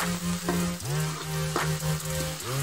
Thank you.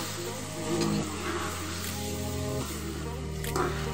うん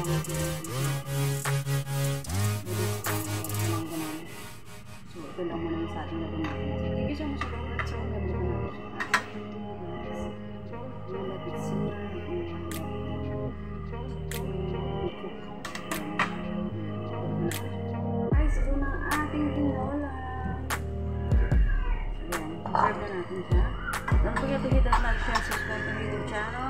So, ito lang muna yung sa atin na tumahin. So, much hindi siya masyadong hot. So, hindi ko natin siya. Malapit siya. Guys, ito na ating tinola. Ayan, serve na natin siya. Don't forget to hit that like, share, subscribe to my YouTube channel.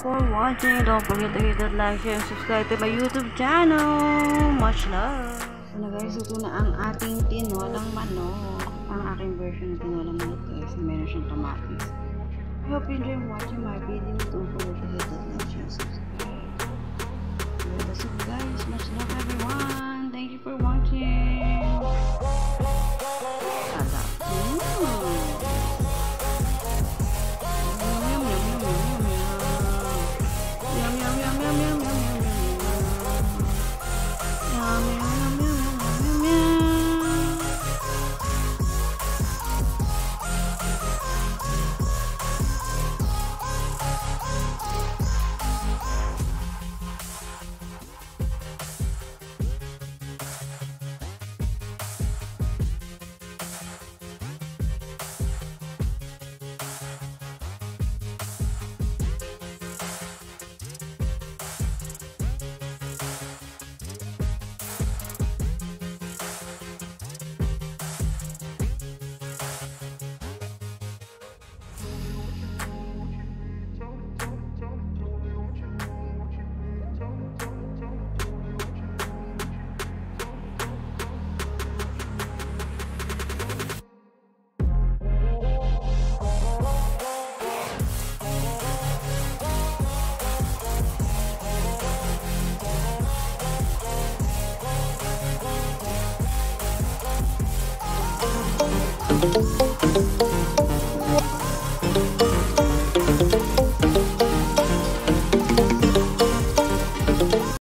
For watching. Don't forget to hit that like, share, subscribe to my YouTube channel. Much love. So na guys, ito na ang ating tinolang manok. Ang aking version ng tinolang manok guys. Meron siyang kamatis. I hope you enjoy watching my video. Don't forget to hit that like, share, subscribe. So that's it guys. Much love everyone. Thank you for watching.